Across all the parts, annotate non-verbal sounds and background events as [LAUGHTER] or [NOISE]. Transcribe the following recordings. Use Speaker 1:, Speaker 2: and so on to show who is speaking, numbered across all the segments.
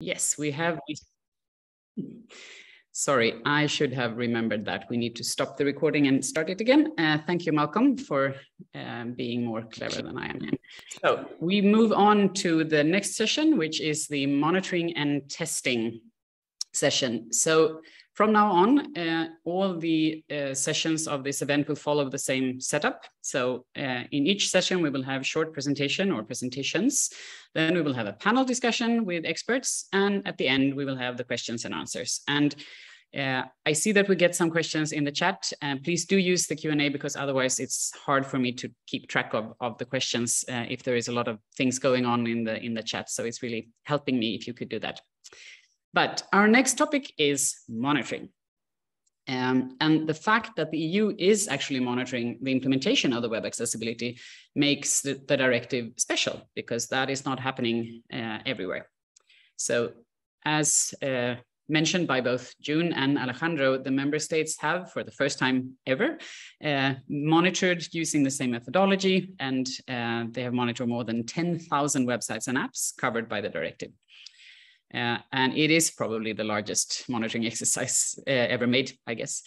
Speaker 1: Yes, we have. Sorry, I should have remembered that. We need to stop the recording and start it again. Uh, thank you, Malcolm, for um, being more clever than I am. So we move on to the next session, which is the monitoring and testing session. So from now on, uh, all the uh, sessions of this event will follow the same setup. So uh, in each session, we will have short presentation or presentations. Then we will have a panel discussion with experts. And at the end, we will have the questions and answers. And uh, I see that we get some questions in the chat. And please do use the Q&A because otherwise it's hard for me to keep track of, of the questions uh, if there is a lot of things going on in the, in the chat. So it's really helping me if you could do that. But our next topic is monitoring. Um, and the fact that the EU is actually monitoring the implementation of the web accessibility makes the, the directive special because that is not happening uh, everywhere. So as uh, mentioned by both June and Alejandro, the member states have, for the first time ever, uh, monitored using the same methodology, and uh, they have monitored more than 10,000 websites and apps covered by the directive. Uh, and it is probably the largest monitoring [LAUGHS] exercise uh, ever made, I guess.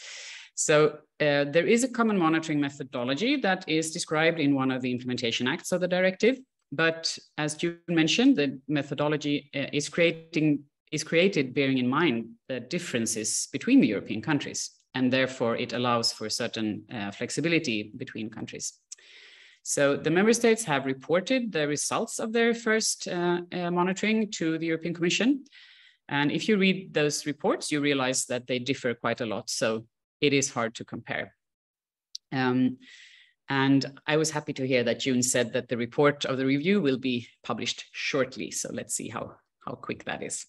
Speaker 1: So uh, there is a common monitoring methodology that is described in one of the implementation acts of the directive. But as you mentioned, the methodology uh, is creating is created bearing in mind the differences between the European countries, and therefore it allows for certain uh, flexibility between countries. So the member states have reported the results of their first uh, uh, monitoring to the European Commission. And if you read those reports, you realize that they differ quite a lot. So it is hard to compare. Um, and I was happy to hear that June said that the report of the review will be published shortly. So let's see how, how quick that is.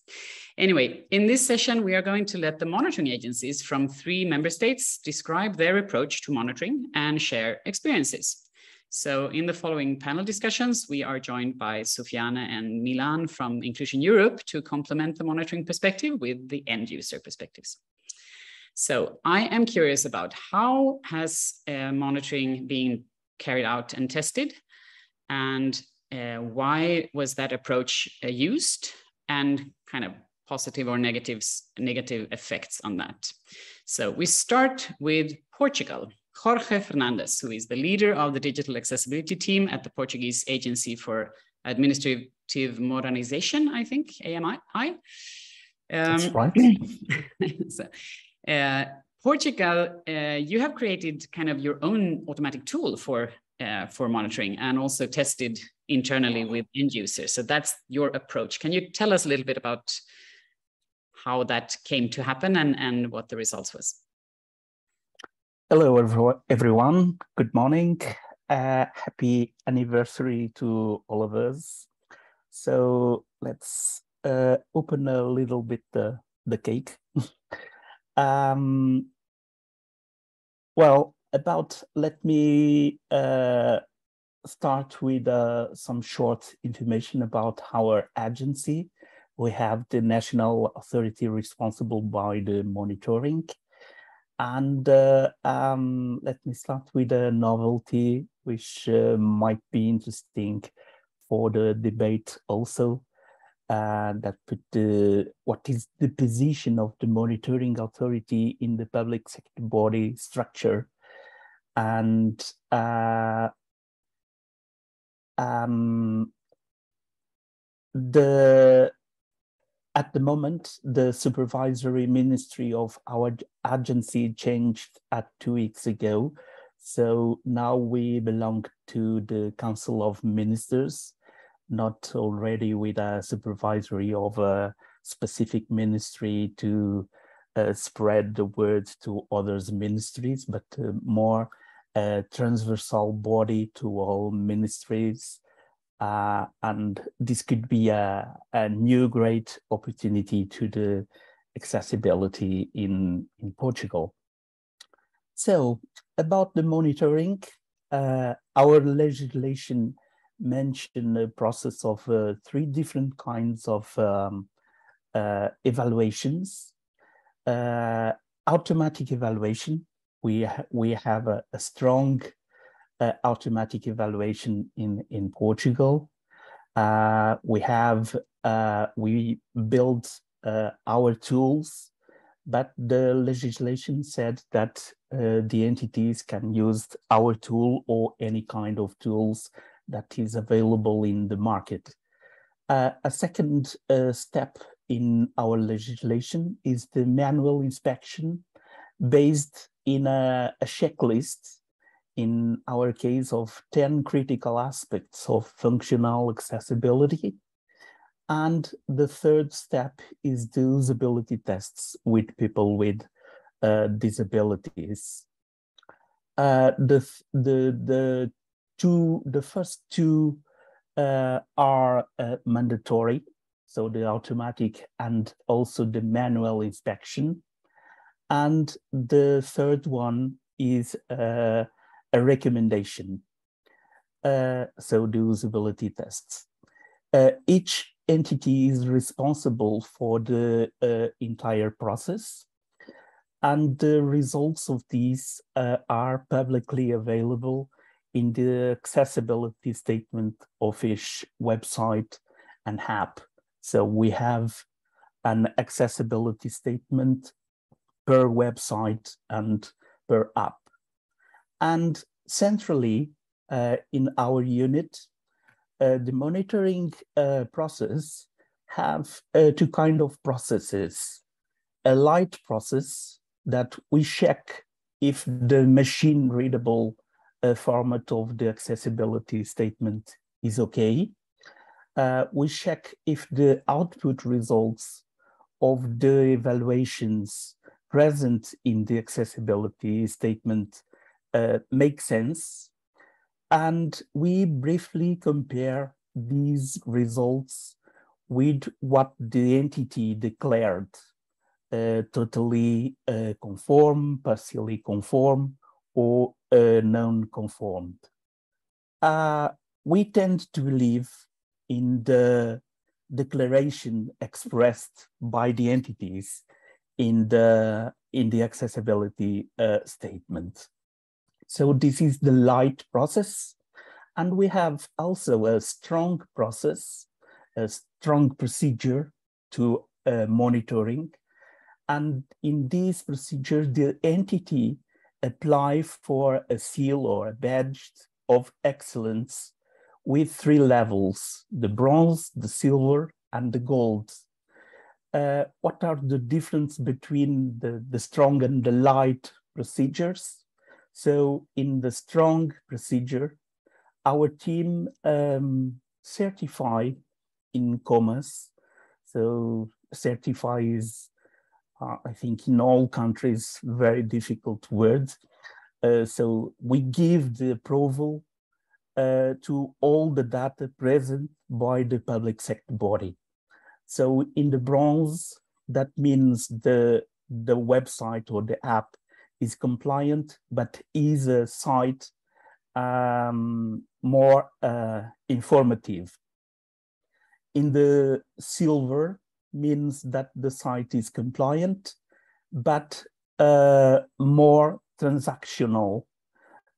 Speaker 1: Anyway, in this session, we are going to let the monitoring agencies from three member states describe their approach to monitoring and share experiences. So in the following panel discussions, we are joined by Soufiane and Milan from Inclusion Europe to complement the monitoring perspective with the end user perspectives. So I am curious about how has uh, monitoring been carried out and tested and uh, why was that approach uh, used and kind of positive or negatives, negative effects on that. So we start with Portugal. Jorge Fernandes, who is the leader of the digital accessibility team at the Portuguese Agency for Administrative Modernization, I think, AMA. Um,
Speaker 2: That's right. [LAUGHS]
Speaker 1: so, uh, Portugal, uh, you have created kind of your own automatic tool for uh, for monitoring and also tested internally with end users. So that's your approach. Can you tell us a little bit about how that came to happen and, and what the results was?
Speaker 2: Hello, everyone. Good morning. Uh, happy anniversary to all of us. So let's uh, open a little bit the, the cake. [LAUGHS] um, well, about, let me uh, start with uh, some short information about our agency. We have the national authority responsible by the monitoring and uh, um, let me start with a novelty, which uh, might be interesting for the debate also. Uh, that put the, what is the position of the monitoring authority in the public sector body structure and uh, um, the at the moment, the supervisory ministry of our agency changed at two weeks ago. So now we belong to the Council of Ministers, not already with a supervisory of a specific ministry to uh, spread the word to others ministries, but uh, more a transversal body to all ministries uh, and this could be a, a new great opportunity to the accessibility in, in Portugal. So about the monitoring, uh, our legislation mentioned a process of uh, three different kinds of um, uh, evaluations. Uh, automatic evaluation, we, ha we have a, a strong uh, automatic evaluation in, in Portugal. Uh, we have uh, we built uh, our tools, but the legislation said that uh, the entities can use our tool or any kind of tools that is available in the market. A second step in our legislation is the manual inspection based in a, a checklist in our case of 10 critical aspects of functional accessibility. And the third step is the usability tests with people with uh, disabilities. Uh, the, the, the two, the first two uh, are uh, mandatory. So the automatic and also the manual inspection. And the third one is uh, a recommendation. Uh, so the usability tests. Uh, each entity is responsible for the uh, entire process and the results of these uh, are publicly available in the accessibility statement of each website and app. So we have an accessibility statement per website and per app. And centrally uh, in our unit, uh, the monitoring uh, process have uh, two kind of processes. A light process that we check if the machine readable uh, format of the accessibility statement is okay. Uh, we check if the output results of the evaluations present in the accessibility statement uh, make sense. And we briefly compare these results with what the entity declared uh, totally uh, conform, partially conform, or uh, non-conformed. Uh, we tend to believe in the declaration expressed by the entities in the in the accessibility uh, statement. So this is the light process. And we have also a strong process, a strong procedure to uh, monitoring. And in this procedure, the entity apply for a seal or a badge of excellence with three levels, the bronze, the silver, and the gold. Uh, what are the difference between the, the strong and the light procedures? So in the strong procedure, our team um, certify in COMAS. So certify is, uh, I think in all countries, very difficult word. Uh, so we give the approval uh, to all the data present by the public sector body. So in the bronze, that means the, the website or the app is compliant, but is a site um, more uh, informative. In the silver means that the site is compliant, but uh, more transactional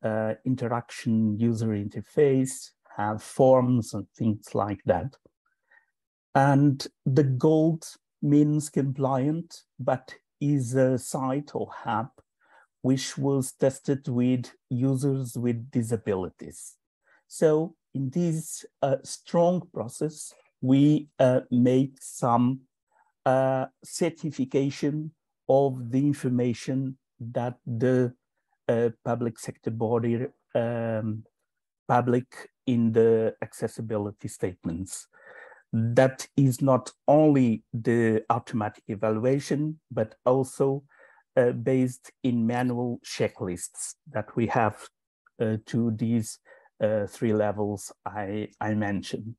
Speaker 2: uh, interaction user interface, have forms and things like that. And the gold means compliant, but is a site or app which was tested with users with disabilities. So in this uh, strong process, we uh, make some uh, certification of the information that the uh, public sector body um, public in the accessibility statements. That is not only the automatic evaluation, but also uh, based in manual checklists that we have uh, to these uh, three levels I, I mentioned.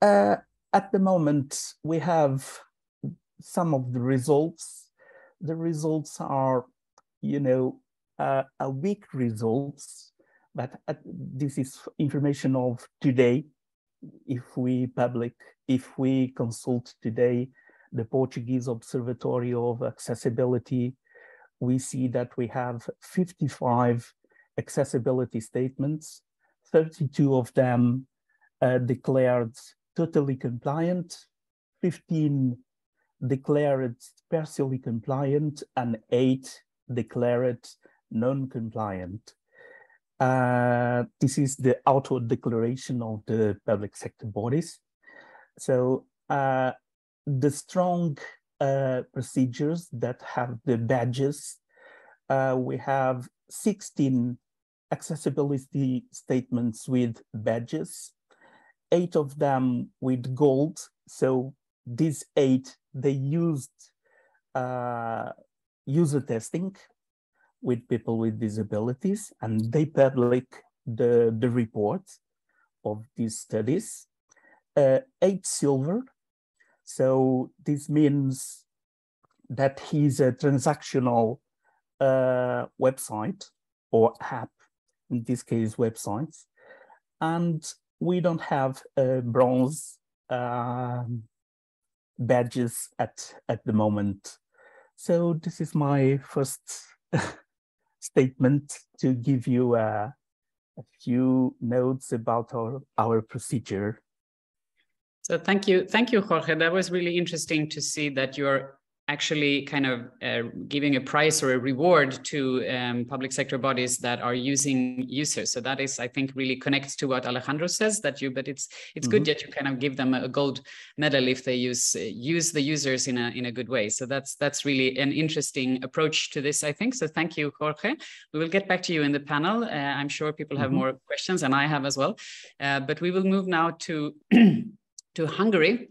Speaker 2: Uh, at the moment, we have some of the results. The results are, you know, uh, a weak results, but this is information of today. If we public, if we consult today, the Portuguese Observatory of Accessibility, we see that we have 55 accessibility statements, 32 of them uh, declared totally compliant, 15 declared partially compliant, and eight declared non-compliant. Uh, this is the outward declaration of the public sector bodies. So uh, the strong uh, procedures that have the badges, uh, we have 16 accessibility statements with badges, eight of them with gold. So these eight, they used uh, user testing with people with disabilities and they public the, the report of these studies. Uh, eight silver, so this means that he's a transactional uh, website or app, in this case websites, and we don't have uh, bronze um, badges at, at the moment. So this is my first [LAUGHS] statement to give you a, a few notes about our, our procedure.
Speaker 1: So thank you, thank you, Jorge. That was really interesting to see that you're actually kind of uh, giving a price or a reward to um, public sector bodies that are using users. So that is, I think, really connects to what Alejandro says that you, but it's it's mm-hmm. good that you kind of give them a gold medal if they use uh, use the users in a in a good way. So that's that's really an interesting approach to this, I think. So thank you, Jorge. We will get back to you in the panel. Uh, I'm sure people have mm-hmm. more questions, and I have as well. Uh, but we will move now to [CLEARS THROAT] to Hungary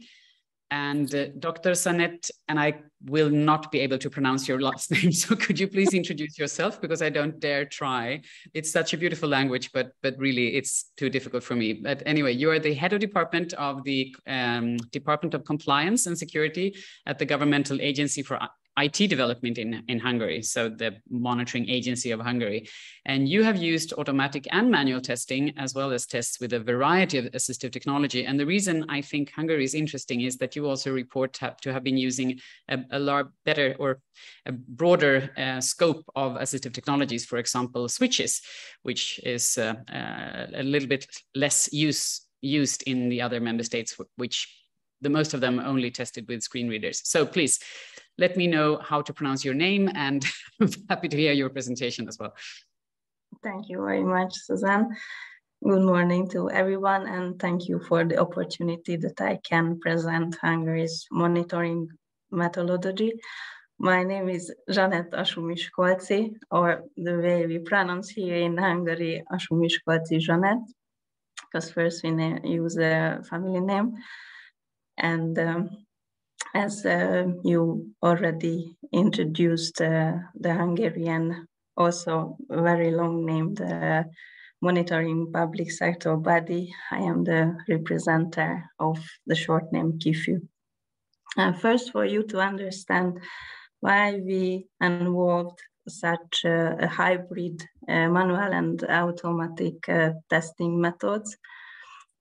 Speaker 1: and uh, Dr. Zsanett, and I will not be able to pronounce your last [LAUGHS] name. So could you please introduce yourself because I don't dare try. It's such a beautiful language, but but really it's too difficult for me. But anyway, you are the head of department of the um, Department of Compliance and Security at the Governmental Agency for IT development in, in Hungary, so the monitoring agency of Hungary. And you have used automatic and manual testing as well as tests with a variety of assistive technology. And the reason I think Hungary is interesting is that you also report to have been using a, a better or a broader uh, scope of assistive technologies, for example, switches, which is uh, uh, a little bit less use, used in the other member states, which the most of them only tested with screen readers. So please let me know how to pronounce your name and [LAUGHS] happy to hear your presentation as well.
Speaker 3: Thank you very much, Suzanne. Good morning to everyone and thank you for the opportunity that I can present Hungary's monitoring methodology. My name is Zsanett Ashu-Miskolczi, or the way we pronounce here in Hungary, Ashu-Miskolczi Zsanett, because first we use a family name. And um, as uh, you already introduced uh, the Hungarian, also very long named uh, monitoring public sector body, I am the representative of the short name KIFU. first, for you to understand why we involved such a hybrid uh, manual and automatic uh, testing methods,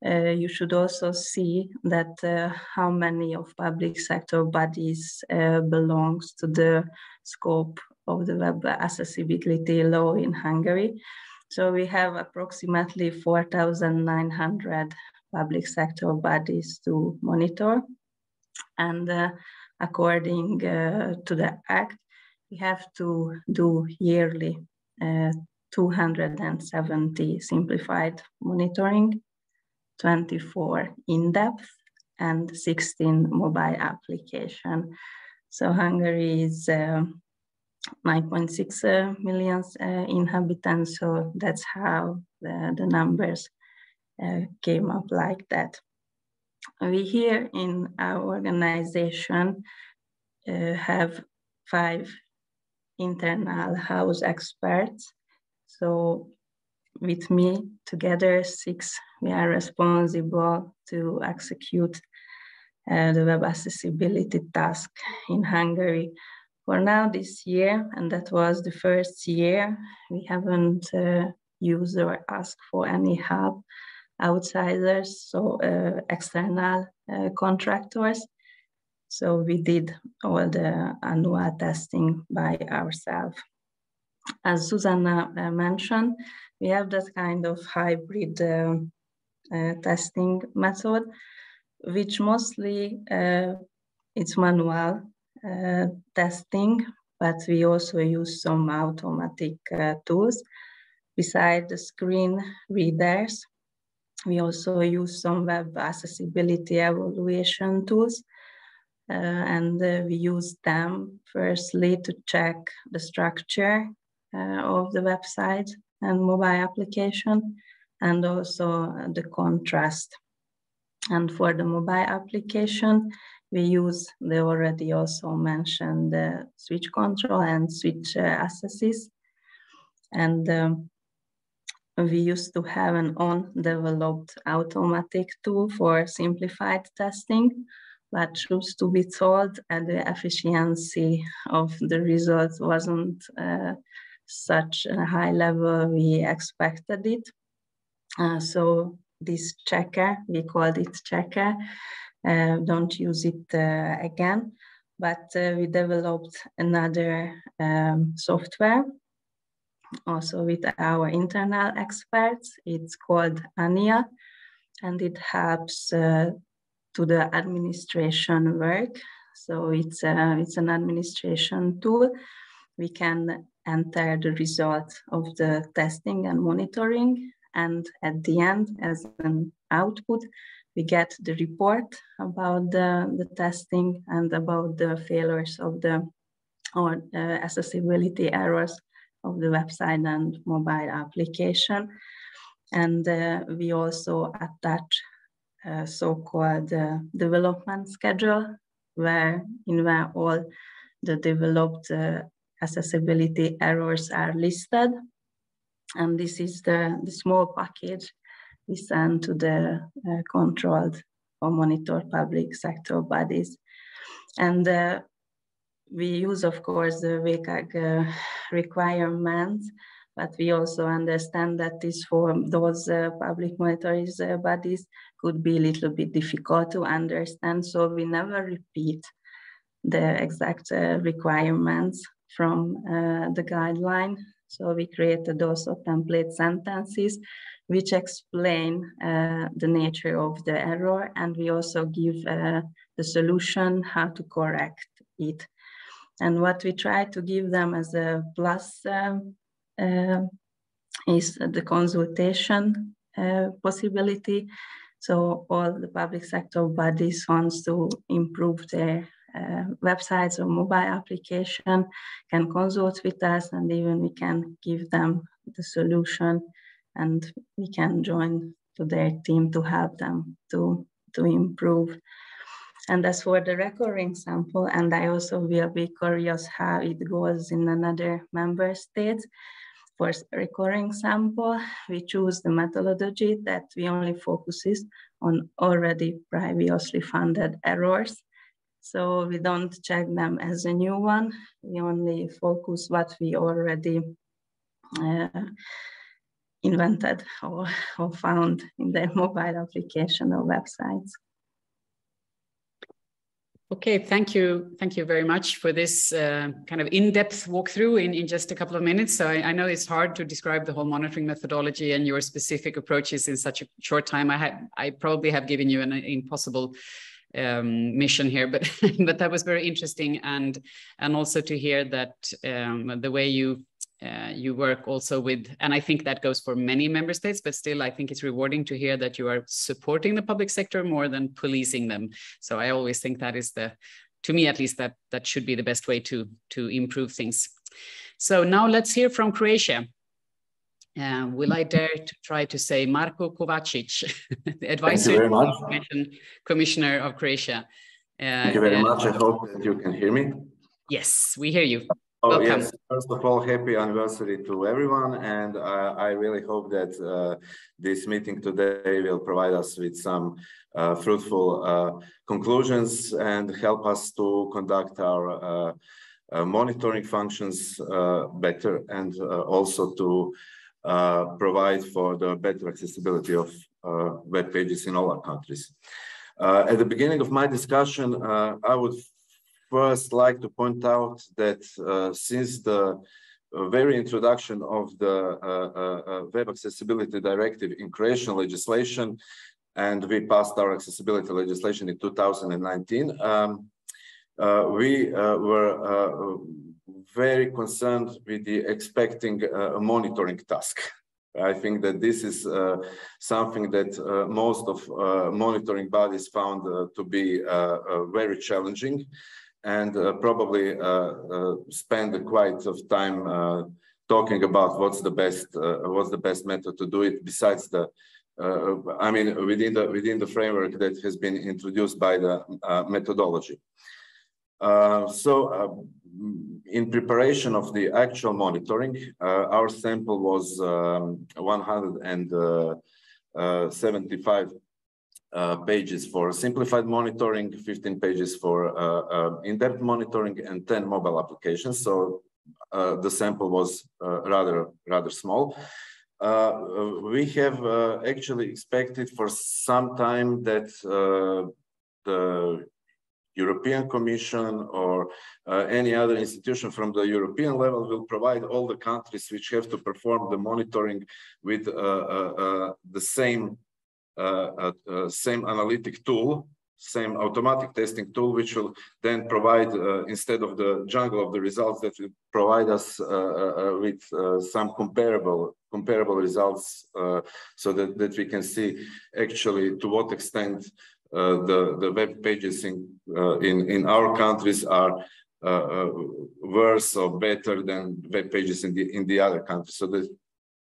Speaker 3: uh, you should also see that uh, how many of public sector bodies uh, belongs to the scope of the web accessibility law in Hungary. So we have approximately 4,900 public sector bodies to monitor. And uh, according uh, to the act, we have to do yearly uh, 270 simplified monitoring 24 in-depth and 16 mobile application. So Hungary is uh, 9.6 uh, million uh, inhabitants, so that's how the, the numbers came up like that. We here in our organization uh, have five internal house experts. So with me together, six, we are responsible to execute uh, the web accessibility task in Hungary. For now, this year, and that was the first year, we haven't uh, used or asked for any help outsiders, so uh, external uh, contractors. So we did all the annual testing by ourselves. As Susanna uh, mentioned, we have that kind of hybrid uh, uh, testing method which mostly it's manual testing, but we also use some automatic tools. Beside the screen readers, we also use some web accessibility evaluation tools. Uh, and uh, we use them firstly to check the structure of the website and mobile application and also the contrast. And for the mobile application, we use the already also mentioned the switch control and switch uh, accesses. And um, we used to have an undeveloped automatic tool for simplified testing, but truth to be told, uh, the efficiency of the results wasn't uh, such a high level we expected it. Uh, so this checker, we called it checker, uh, don't use it uh, again, but uh, we developed another um, software also with our internal experts. It's called ANIA, and it helps uh, to the administration work. So it's, uh, it's an administration tool. We can enter the result of the testing and monitoring. And at the end, as an output, we get the report about the, the testing and about the failures of the or uh, accessibility errors of the website and mobile application. And uh, we also attach a so-called uh, development schedule where in where all the developed uh, accessibility errors are listed. And this is the, the small package we send to the uh, controlled or monitored public sector bodies. And uh, we use, of course, the WCAG uh, requirements, but we also understand that this for those uh, public monitoring uh, bodies could be a little bit difficult to understand. So we never repeat the exact uh, requirements from uh, the guideline. So we created also template sentences which explain uh, the nature of the error and we also give the solution how to correct it. And what we try to give them as a plus uh, uh, is the consultation uh, possibility. So all the public sector bodies wants to improve their uh, websites or mobile application can consult with us and even we can give them the solution and we can join to their team to help them to, to improve. And as for the recurring sample, and I also will be curious how it goes in another member state. For recurring sample, we choose the methodology that we only focuses on already previously funded errors. So we don't check them as a new one. We only focus what we already uh, invented or, or found in the [LAUGHS] mobile application or websites.
Speaker 1: Okay, thank you. Thank you very much for this uh, kind of in-depth walkthrough in, in just a couple of minutes. So I, I, know it's hard to describe the whole monitoring methodology and your specific approaches in such a short time. I I probably have given you an impossible um, mission here, but [LAUGHS] but that was very interesting and and also to hear that um, the way you uh, you work also with, and I think that goes for many member states, but still, I think it's rewarding to hear that you are supporting the public sector more than policing them. So I always think that is the, to me at least, that that should be the best way to to improve things. So now let's hear from Croatia. Uh, will I dare to try to say Marko Kovacic, [LAUGHS] the advisor commissioner of Croatia?
Speaker 4: Uh, Thank you very uh, much. I hope that you can hear me.
Speaker 1: Yes, we hear you.
Speaker 4: Oh, Welcome. yes. First of all, happy anniversary to everyone. And uh, I really hope that uh, this meeting today will provide us with some uh, fruitful uh, conclusions and help us to conduct our uh, uh, monitoring functions better and also to provide for the better accessibility of web pages in all our countries. at the beginning of my discussion, I would first like to point out that uh, since the uh, very introduction of the uh, uh, uh Web Accessibility Directive in Croatian legislation, and we passed our accessibility legislation in 2019. Um, uh, we uh, were uh, very concerned with the expecting a monitoring task. I think that this is uh, something that uh, most of uh, monitoring bodies found to be very challenging and probably spend quite of time talking about what's the best what's the best method to do it besides the uh, I mean, within the within the framework that has been introduced by the uh, methodology. Uh, so, in preparation of the actual monitoring, our sample was um, 175 uh, pages for simplified monitoring, 15 pages for uh, uh, in-depth monitoring, and 10 mobile applications. So the sample was rather rather small. Uh, we have uh, actually expected for some time that uh, the European Commission or uh, any other institution from the European level will provide all the countries which have to perform the monitoring with uh, uh, the same same analytic tool same automatic testing tool, which will then provide, uh, instead of the jungle of the results, that will provide us uh, uh, with some comparable comparable results so that, that we can see actually to what extent the, the web pages in, in, in our countries are uh, worse or better than web pages in the in the other countries. So that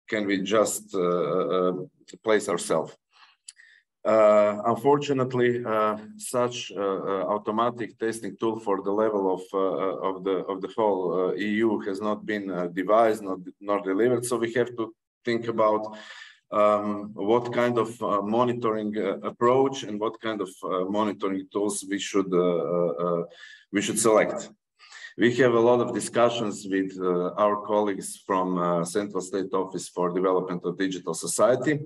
Speaker 4: can we just uh, uh, place ourselves. Uh, unfortunately, uh, such uh, uh, automatic testing tool for the level of uh, of the of the whole uh, EU has not been devised, not nor delivered. So we have to think about um, what kind of uh, monitoring uh, approach and what kind of uh, monitoring tools we should we should select. We have a lot of discussions with our colleagues from Central State Office for Development of Digital Society.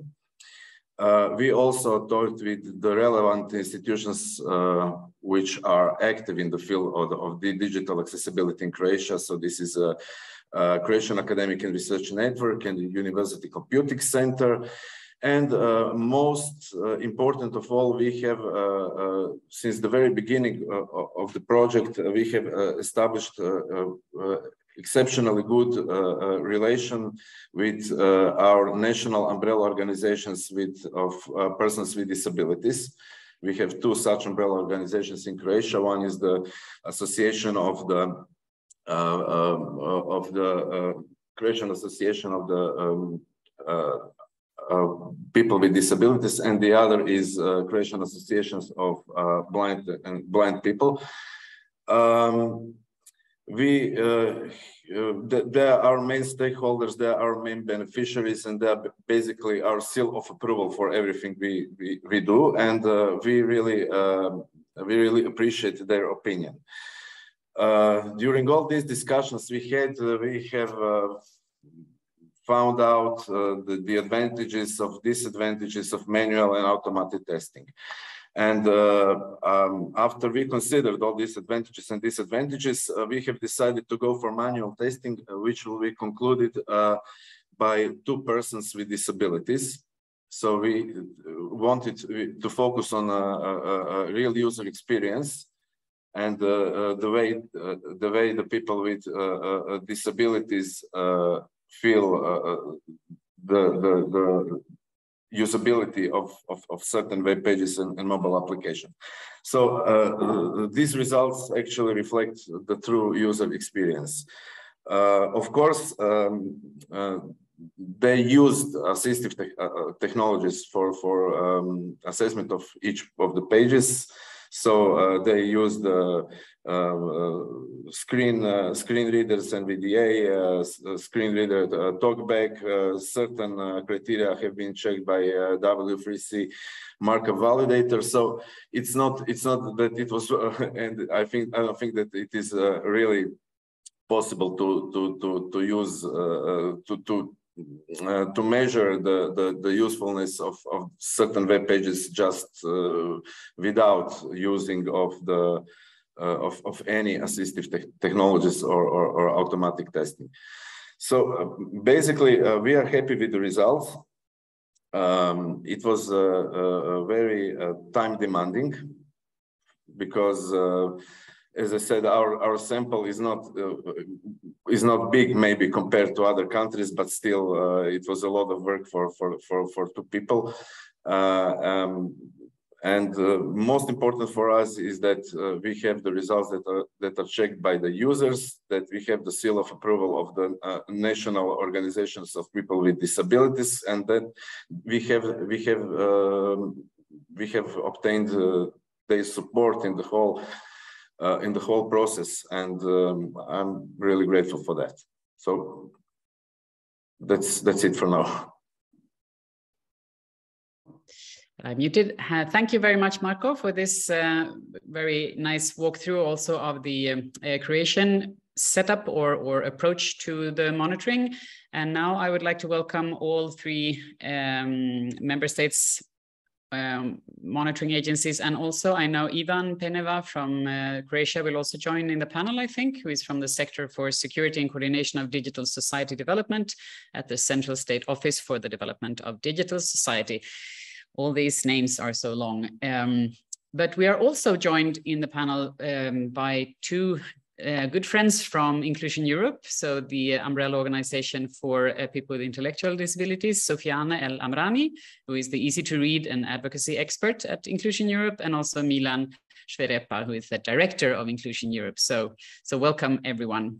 Speaker 4: Uh, we also talked with the relevant institutions uh, which are active in the field of of the, digital accessibility in Croatia. So this is a, a Croatian Academic and Research Network and the University Computing Center. And uh, most uh, important of all, we have, uh, uh, since the very beginning of the project, we have established exceptionally good uh, uh, relation with uh, our national umbrella organizations with of persons with disabilities. We have two such umbrella organizations in Croatia. One is the Association of the of the Croatian Association of the um, uh, people with disabilities, and the other is uh, Croatian Associations of uh, Blind and Blind People. Um, we uh, uh, they are main stakeholders, they are main beneficiaries, and they're basically our seal of approval for everything we we, we do, and uh, we really uh, we really appreciate their opinion. Uh, during all these discussions we had, uh, we have found out the, the advantages of disadvantages of manual and automated testing. And uh, um, after we considered all these advantages and disadvantages, uh, we have decided to go for manual testing, uh, which will be concluded uh, by two persons with disabilities. So we uh, wanted to focus on a, a, a real user experience and uh, the way the way the people with disabilities feel the, the, the usability of, of, of, certain web pages and, and mobile application. So uh, these results actually reflect the true user experience. Uh, of course, um, uh, they used assistive te uh, uh, technologies for, for um, assessment of each of the pages. So uh, they used the uh, screen uh, screen readers NVDA, uh, screen reader talkback. certain criteria have been checked by W3C markup validator. So it's not it's not that it was, [LAUGHS] and I think I don't think that it is really possible to to to to use to to uh, to measure the, the, the, usefulness of, of certain web pages just uh, without using of the uh, of, of any assistive te technologies or, or, or, automatic testing. So uh, basically, uh, we are happy with the results. um, it was very time demanding because as I said, our, our sample is not uh, is not big maybe compared to other countries, but still uh, it was a lot of work for for for, for two people. Uh, um, and uh, most important for us is that uh, we have the results that are that are checked by the users, that we have the seal of approval of the uh, national organizations of people with disabilities, and that we have we have um, we have obtained their support in the whole uh, in the whole process. And um, I'm really grateful for that. So that's that's it for now.
Speaker 1: I muted. Uh, thank you very much, Marko, for this uh, very nice walkthrough also of the um, uh, Croatian setup or, or approach to the monitoring. And now I would like to welcome all three um, member states um, monitoring agencies. And also I know Ivan Peneva from uh, Croatia will also join in the panel, I think, who is from the Sector for Security and Coordination of Digital Society Development at the Central State Office for the Development of Digital Society. All these names are so long. Um, but we are also joined in the panel um, by two uh, good friends from Inclusion Europe, so the umbrella organization for uh, people with intellectual disabilities, Soufiane El Amrani, who is the easy to read and advocacy expert at Inclusion Europe, and also Milan Šveřepa, who is the director of Inclusion Europe. So, so welcome everyone.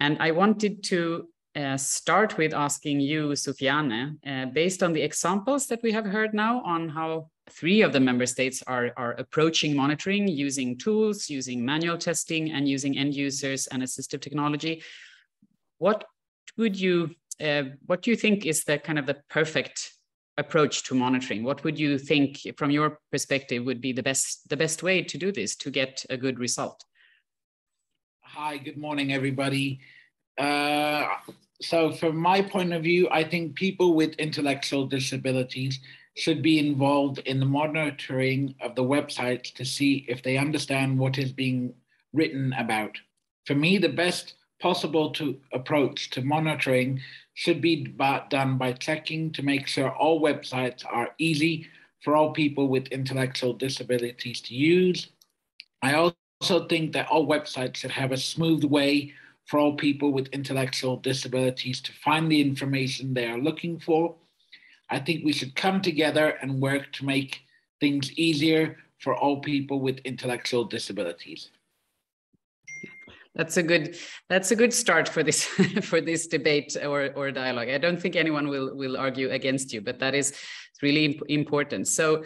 Speaker 1: And I wanted to uh, start with asking you, Soufiane, uh, based on the examples that we have heard now on how three of the member states are, are approaching monitoring using tools, using manual testing, and using end users and assistive technology. What would you, uh, what do you think is the kind of the perfect approach to monitoring? What would you think, from your perspective, would be the best the best way to do this to get a good result?
Speaker 5: Hi, good morning, everybody. Uh, so, from my point of view, I think people with intellectual disabilities should be involved in the monitoring of the websites to see if they understand what is being written about. For me, the best possible to approach to monitoring should be done by checking to make sure all websites are easy for all people with intellectual disabilities to use. I also think that all websites should have a smooth way for all people with intellectual disabilities to find the information they are looking for I think we should come together and work to make things easier for all people with intellectual disabilities.
Speaker 1: That's a good that's a good start for this [LAUGHS] for this debate or, or dialogue. I don't think anyone will will argue against you, but that is really imp important. So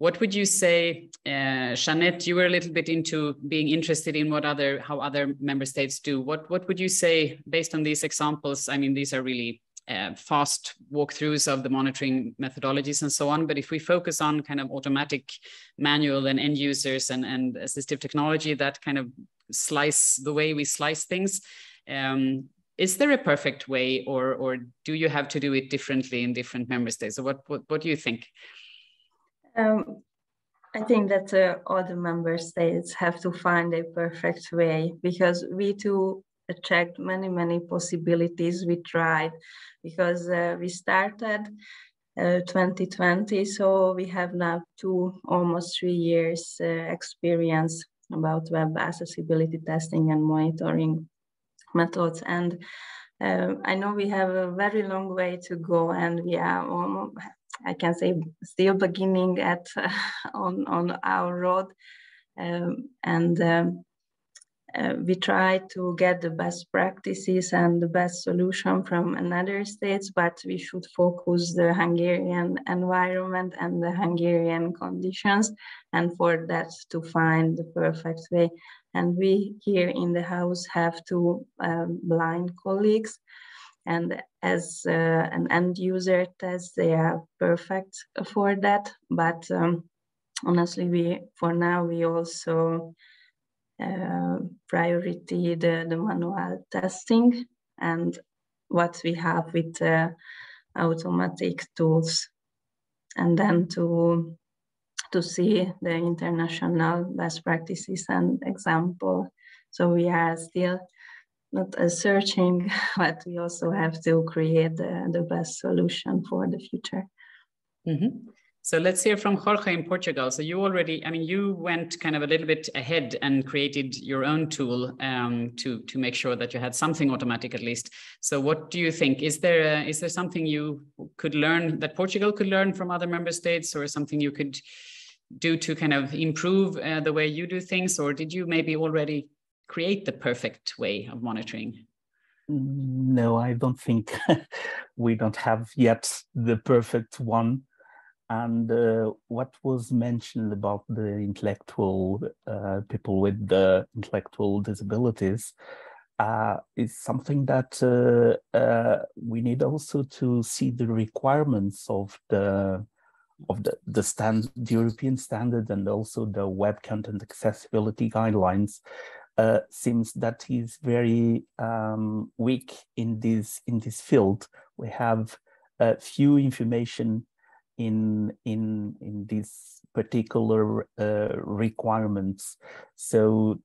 Speaker 1: what would you say, uh, Zsanett? You were a little bit into being interested in what other how other member states do. What what would you say based on these examples? I mean, these are really uh, fast walkthroughs of the monitoring methodologies and so on. But if we focus on kind of automatic manual and end users and, and assistive technology, that kind of slice the way we slice things, um, is there a perfect way or, or do you have to do it differently in different member states? So what, what, what do you think?
Speaker 3: Um, I think that uh, all the member states have to find a perfect way because we too checked many, many possibilities. We tried because uh, we started uh, 2020, so we have now two, almost three years uh, experience about web accessibility testing and monitoring methods. And uh, I know we have a very long way to go, and we are almost, I can say, still beginning at [LAUGHS] on on our road. Um, and um, uh, we try to get the best practices and the best solution from another states, but we should focus the Hungarian environment and the Hungarian conditions, and for that to find the perfect way. And we here in the house have two um, blind colleagues, and as uh, an end user test, they are perfect for that. But um, honestly, we for now we also uh, priority the, the manual testing and what we have with uh, automatic tools and then to to see the international best practices and example so we are still not uh, searching [LAUGHS] but we also have to create the, the best solution for the future
Speaker 1: Mm -hmm. So let's hear from Jorge in Portugal. So you already, I mean, you went kind of a little bit ahead and created your own tool um, to to make sure that you had something automatic at least. So what do you think? Is there a, is there something you could learn that Portugal could learn from other member states, or something you could do to kind of improve uh, the way you do things, or did you maybe already create the perfect way of monitoring?
Speaker 2: No, I don't think [LAUGHS] we don't have yet the perfect one and uh, what was mentioned about the intellectual uh, people with the intellectual disabilities uh, is something that uh, uh, we need also to see the requirements of the of the the stand the European standard and also the web content accessibility guidelines uh, seems that is very um, weak in this in this field. We have few information in in in these particular uh, requirements. So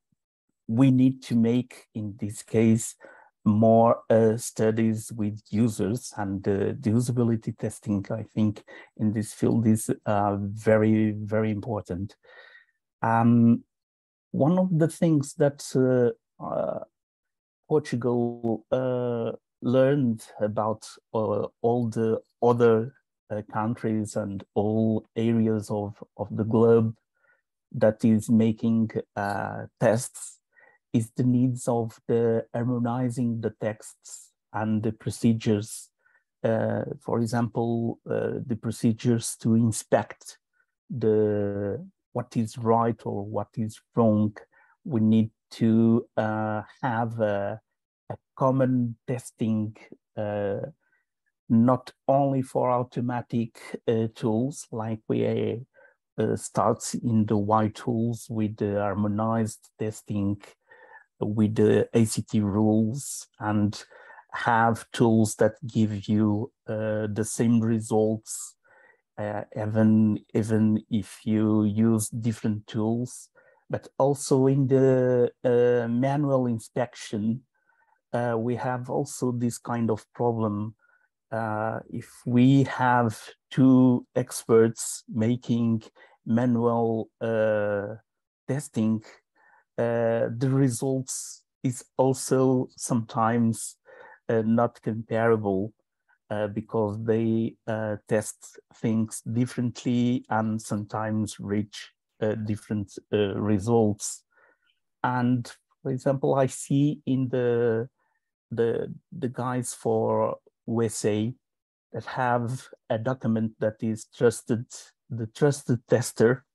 Speaker 2: we need to make, in this case, more uh, studies with users and uh, the usability testing, I think, in this field is uh, very, very important. Um, one of the things that uh, uh, Portugal uh, learned about all the other countries and all areas of, of the globe that is making tests is the needs of the harmonizing the texts and the procedures. Uh, for example, uh, the procedures to inspect the what is right or what is wrong. We need to uh, have a, a, common testing uh, not only for automatic uh, tools like we uh, start in the WAI tools with the harmonized testing with the ACT rules and have tools that give you uh, the same results uh, even even if you use different tools but also in the uh, manual inspection uh, we have also this kind of problem. Uh, if we have two experts making manual uh, testing, uh, the results is also sometimes not comparable uh, because they uh, test things differently and sometimes reach different results. And for example, I see in the the the guys for USA that have a document that is trusted, the trusted tester,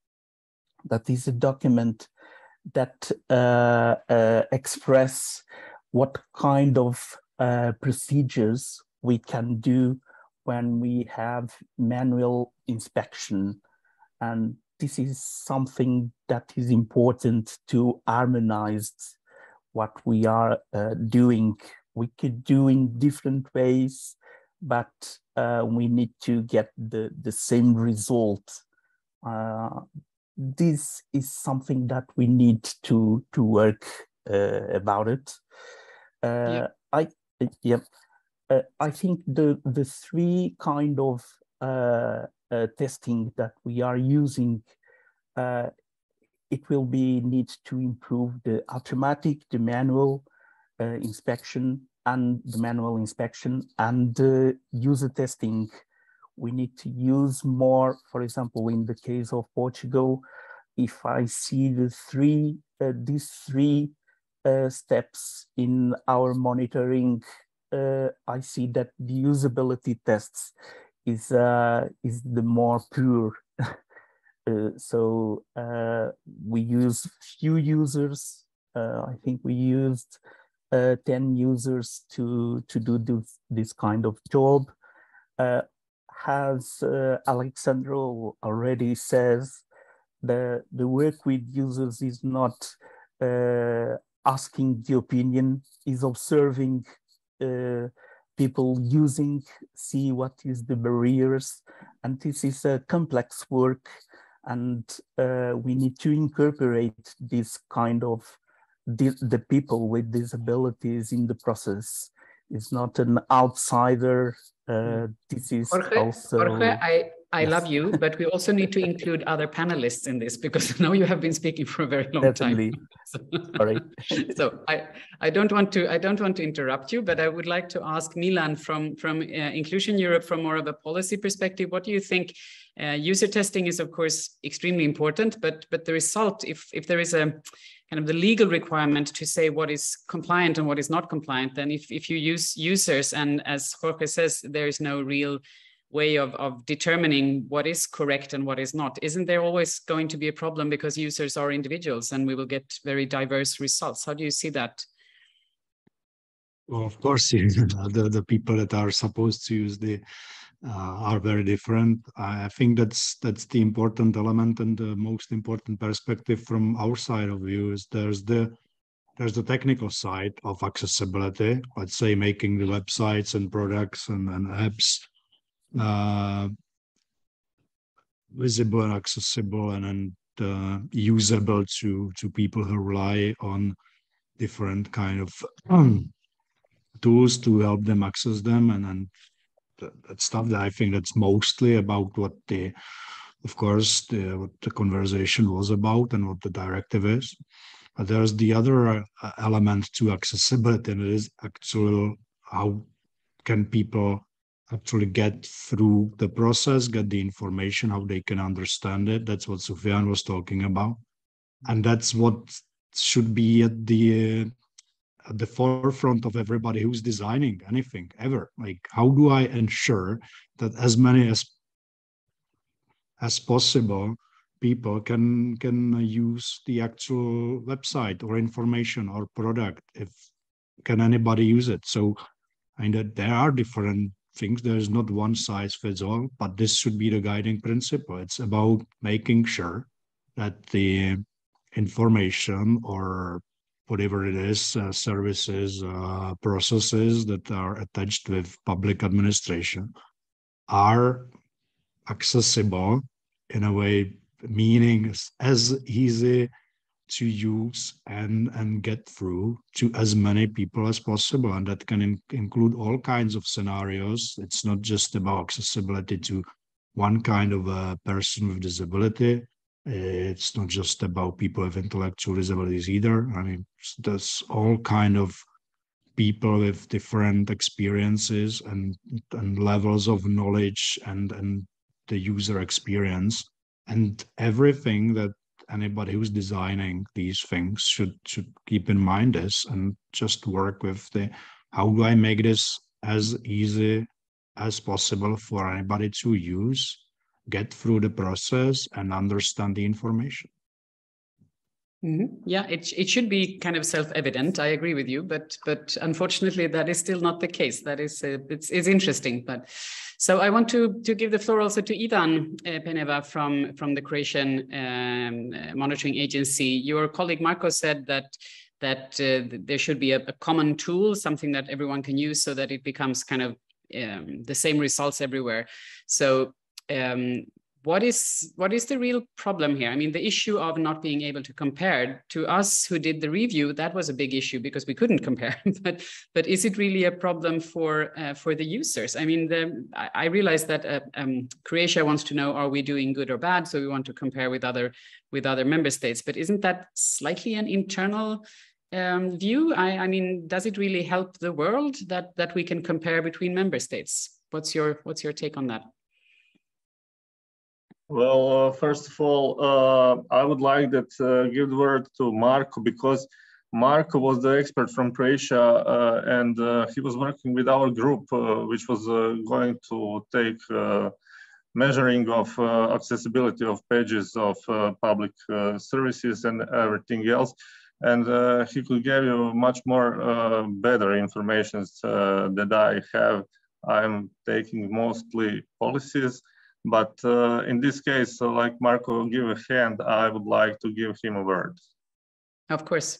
Speaker 2: that is a document that uh, uh, express what kind of uh, procedures we can do when we have manual inspection. And this is something that is important to harmonize what we are uh, doing we could do in different ways, but uh, we need to get the, the same result. Uh, this is something that we need to, to work uh, about it. Uh, yeah. I, yeah, uh, I think the, the three kind of uh, testing that we are using it will be need to improve the automatic, the manual, uh, inspection and the manual inspection and the user testing. We need to use more, for example, in the case of Portugal, if I see the three, uh, these three uh, steps in our monitoring, uh, I see that the usability tests is, uh, is the more pure. [LAUGHS] Uh, so we use few users. I think we used uh, 10 users to, to do this, this kind of job. Uh, as uh, Alexandro already says, the, the work with users is not uh, asking the opinion, is observing uh, people using, see what is the barriers. And this is a complex work and uh, we need to incorporate this kind of the, the people with disabilities in the process. It's not an outsider. Uh, this is
Speaker 1: Jorge,
Speaker 2: also.
Speaker 1: Jorge, I, I yes. love you, but we also need to include other panelists in this because [LAUGHS] now you have been speaking for a very long
Speaker 2: Definitely.
Speaker 1: time. [LAUGHS] Sorry. so I, I don't want to I don't want to interrupt you, but I would like to ask Milan from from uh, Inclusion Europe from more of a policy perspective. What do you think? Uh, user testing is of course extremely important, but but the result, if if there is a kind of the legal requirement to say what is compliant and what is not compliant, then if if you use users and as Jorge says, there is no real way of, of determining what is correct and what is not. Isn't there always going to be a problem because users are individuals and we will get very diverse results? How do you see that?
Speaker 6: Well of course [LAUGHS] the, the people that are supposed to use the uh, are very different. I think that's that's the important element and the most important perspective from our side of view is there's the there's the technical side of accessibility let's say making the websites and products and, and apps uh, visible and accessible and, and uh, usable to to people who rely on different kind of um, tools to help them access them and and that, that stuff that I think that's mostly about what the of course the what the conversation was about and what the directive is. But there's the other uh, element to accessibility and it is actual how can people actually get through the process, get the information, how they can understand it. That's what Soufiane was talking about. And that's what should be at the uh, at the forefront of everybody who's designing anything ever. Like, how do I ensure that as many as as possible people can can use the actual website or information or product if can anybody use it so and that there are different things. There's not one size fits all, but this should be the guiding principle. It's about making sure that the information or whatever it is, uh, services, uh, processes that are attached with public administration are accessible in a way, meaning as easy to use and and get through to as many people as possible. And that can in, include all kinds of scenarios. It's not just about accessibility to one kind of a person with disability. It's not just about people with intellectual disabilities either. I mean there's all kind of people with different experiences and and levels of knowledge and and the user experience. And everything that anybody who's designing these things should should keep in mind this and just work with the how do I make this as easy as possible for anybody to use, get through the process and understand the information.
Speaker 1: Mm -hmm. Yeah, it it should be kind of self-evident. I agree with you, but but unfortunately, that is still not the case. That is uh, it's it's interesting, but so I want to to give the floor also to Ivan uh, Peneva from from the Croatian um, uh, monitoring agency. Your colleague Marko said that that uh, there should be a, a, common tool, something that everyone can use, so that it becomes kind of um, the same results everywhere. So um, what is what is the real problem here? I mean the issue of not being able to compare to us who did the review that was a big issue because we couldn't [LAUGHS] compare. But but is it really a problem for uh, for the users? I mean the i, I realize that uh, um, croatia wants to know are we doing good or bad? So we want to compare with other with other member states. But isn't that slightly an internal um, view? I, I mean does it really help the world that that we can compare between member states? What's your what's your take on that
Speaker 7: well, uh, first of all, uh, I would like that uh, give the word to Marko because Marko was the expert from Croatia uh, and uh, he was working with our group, uh, which was going to take measuring of accessibility of pages of public services and everything else. And he could give you much more better information that I have. I'm taking mostly policies but uh, in this case, uh, like Marko give a hand, I would like to give him a word.
Speaker 1: Of course.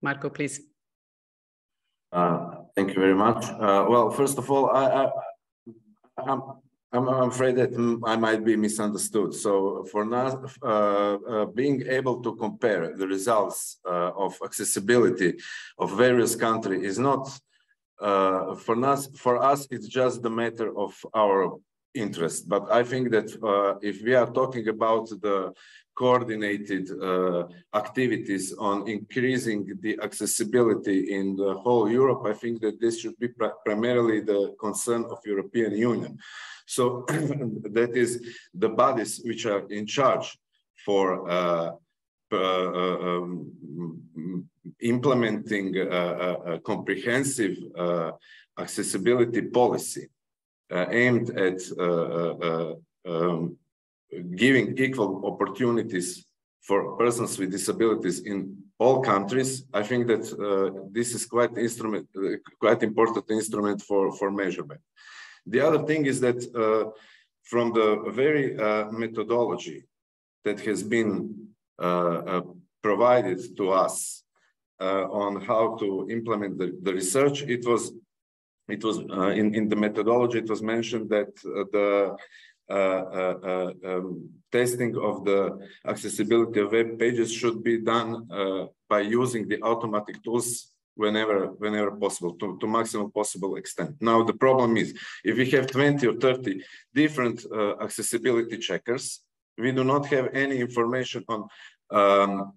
Speaker 1: Marko, please.
Speaker 4: Uh, thank you very much. Uh, well, first of all, I, I, I'm, I'm, I'm, afraid that I might be misunderstood. So for now, uh, uh, being able to compare the results of accessibility of various countries is not, for us, for us, it's just the matter of our interest. But I think that uh, if we are talking about the coordinated uh, activities on increasing the accessibility in the whole Europe, I think that this should be pr primarily the concern of European Union. So [CLEARS THROAT] that is the bodies which are in charge for uh, uh, uh um, implementing a, a comprehensive uh, accessibility policy uh, aimed at um, giving equal opportunities for persons with disabilities in all countries, I think that uh, this is quite instrument, uh, quite important instrument for, for measurement. The other thing is that uh, from the very uh, methodology that has been uh, uh, provided to us on how to implement the, the research, it was it was in, in the methodology, it was mentioned that the uh, uh, uh, um, testing of the accessibility of web pages should be done by using the automatic tools whenever whenever possible to, to maximum possible extent. Now the problem is if we have 20 or 30 different uh, accessibility checkers we do not have any information on um,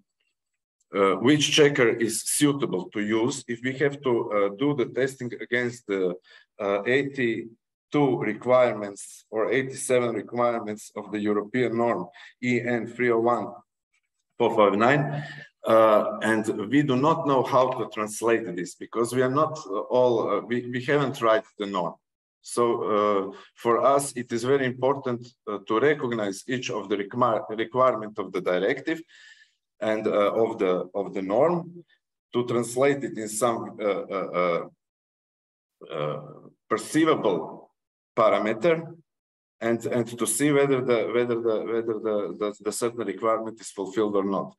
Speaker 4: uh, which checker is suitable to use if we have to uh, do the testing against the 80 two requirements or 87 requirements of the European norm EN 301 459. Uh, and we do not know how to translate this because we are not all, uh, we, we haven't tried the norm. So uh, for us, it is very important uh, to recognize each of the require requirement of the directive and uh, of the of the norm to translate it in some uh, perceivable parameter and and to see whether the whether the whether the the, the certain requirement is fulfilled or not.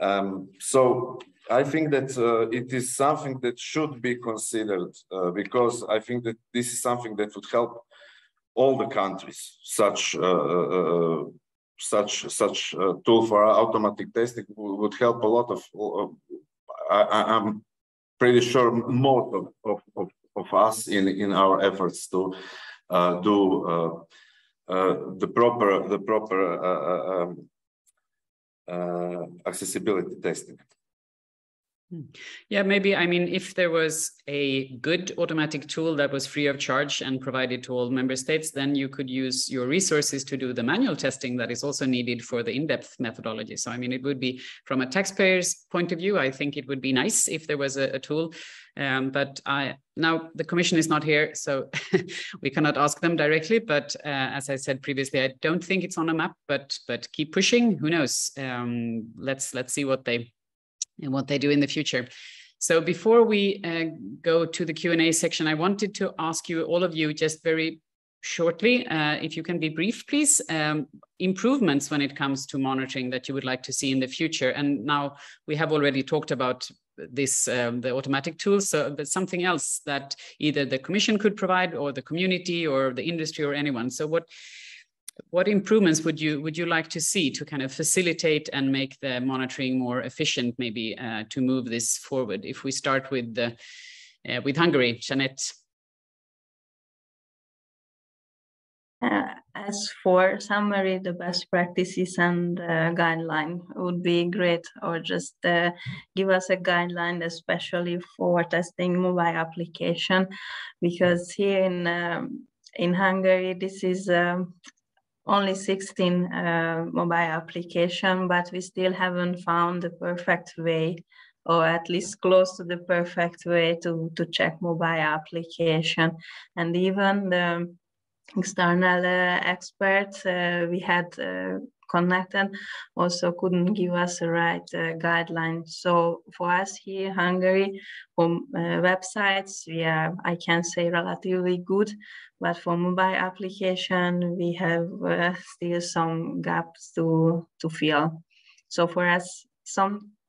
Speaker 4: Um, so i think that uh, it is something that should be considered uh, because i think that this is something that would help all the countries such uh, uh, uh such such uh, tool for automatic testing would help a lot of I, am pretty sure most of, of, of, of us in in our efforts to uh, do uh, uh, the proper the proper um, accessibility testing.
Speaker 1: Hmm. Yeah, maybe. I mean, if there was a good automatic tool that was free of charge and provided to all member states, then you could use your resources to do the manual testing that is also needed for the in-depth methodology. So, I mean, it would be from a taxpayer's point of view, I think it would be nice if there was a, a tool. Um, but I, now the commission is not here, so [LAUGHS] we cannot ask them directly. But uh, as I said previously, I don't think it's on a map. But but keep pushing. Who knows? Um, let's let's see what they and what they do in the future. So before we uh, go to the Q&A section, I wanted to ask you, all of you, just very shortly, uh, if you can be brief, please, um, improvements when it comes to monitoring that you would like to see in the future. And now we have already talked about this, um, the automatic tools, so but something else that either the commission could provide or the community or the industry or anyone. So what what improvements would you would you like to see to kind of facilitate and make the monitoring more efficient, maybe uh, to move this forward? If we start with the uh, with Hungary, Zsanett.
Speaker 3: Uh, as for summary, the best practices and uh, guideline would be great, or just uh, give us a guideline, especially for testing mobile application, because here in um, in Hungary, this is um, only 16 uh, mobile application, but we still haven't found the perfect way or at least close to the perfect way to, to check mobile application. And even the external uh, experts uh, we had uh, connected also couldn't give us the right uh, guideline. So for us here, Hungary, for uh, websites, we are, I can say, relatively good, but for mobile application, we have uh, still some gaps to, to fill. So for us,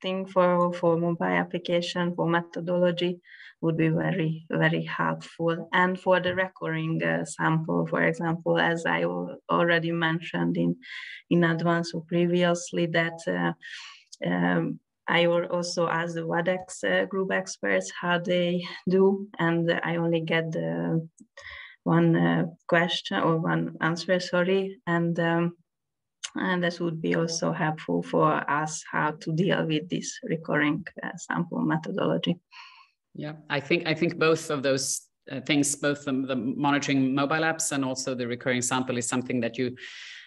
Speaker 3: something for, for mobile application, for methodology, would be very, very helpful. And for the recurring uh, sample, for example, as I already mentioned in, in advance or previously, that uh, um, I will also ask the WADEX uh, group experts how they do, and I only get the one uh, question or one answer, sorry, and um, and this would be also helpful for us how to deal with this recurring uh, sample methodology.
Speaker 1: Yeah, I think I think both of those uh, things, both the, the, monitoring mobile apps and also the recurring sample, is something that you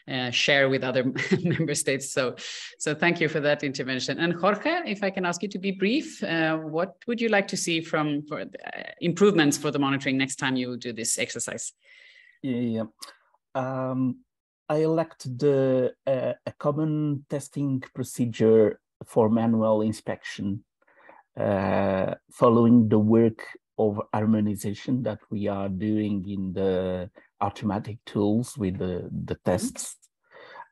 Speaker 1: uh, share with other [LAUGHS] member states. So, so thank you for that intervention. And Jorge, if I can ask you to be brief, uh, what would you like to see from for uh, improvements for the monitoring next time you do this exercise?
Speaker 2: Yeah. Um, I elected the, uh, a common testing procedure for manual inspection uh, following the work of harmonization that we are doing in the automatic tools with the, the mm-hmm. tests.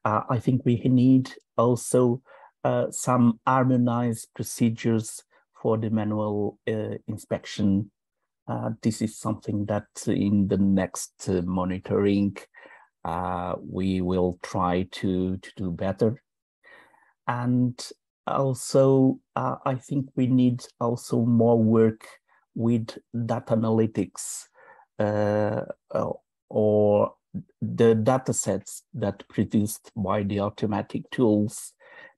Speaker 2: Uh, I think we need also uh, some harmonized procedures for the manual uh, inspection. Uh, this is something that in the next monitoring uh, we will try to, to do better. And also, I think we need also more work with data analytics uh, uh, or the data sets that produced by the automatic tools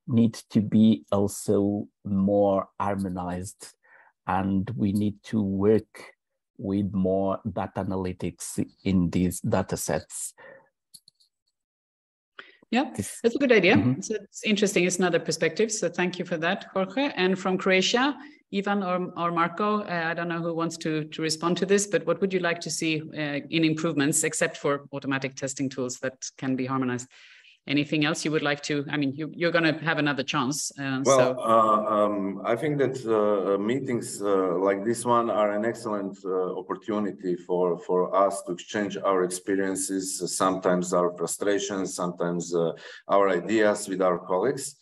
Speaker 2: need to be also more harmonized and we need to work with more data analytics in these data sets.
Speaker 1: Yeah, that's a good idea. Mm -hmm. So it's interesting. It's another perspective. So thank you for that, Jorge. And from Croatia, Ivan or, or Marko, uh, I don't know who wants to, to respond to this, but what would you like to see uh, in improvements, except for automatic testing tools that can be harmonized? Anything else you would like to? I mean, you, are going to have another chance.
Speaker 4: Uh, well, so. Uh, um, I think that uh, meetings uh, like this one are an excellent opportunity for, for us to exchange our experiences, sometimes our frustrations, sometimes our ideas with our colleagues.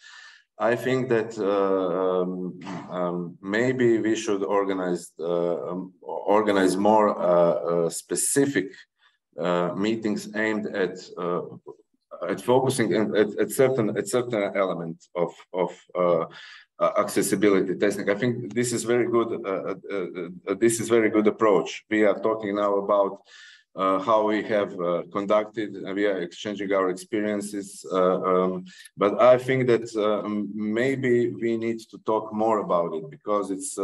Speaker 4: I think that uh, um, um, maybe we should organize uh, um, organize more uh, uh specific uh, meetings aimed at uh, at focusing at, at, certain at certain element of of accessibility testing. I think this is very good. this is very good approach. We are talking now about uh, how we have uh, conducted we are exchanging our experiences. Uh, um, but I think that maybe we need to talk more about it because it's